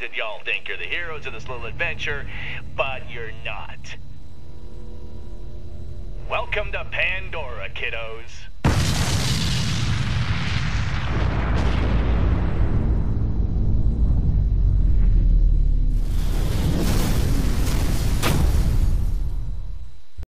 it. Y'all think you're the heroes of this little adventure, but you're not. Welcome to Pandora, kiddos.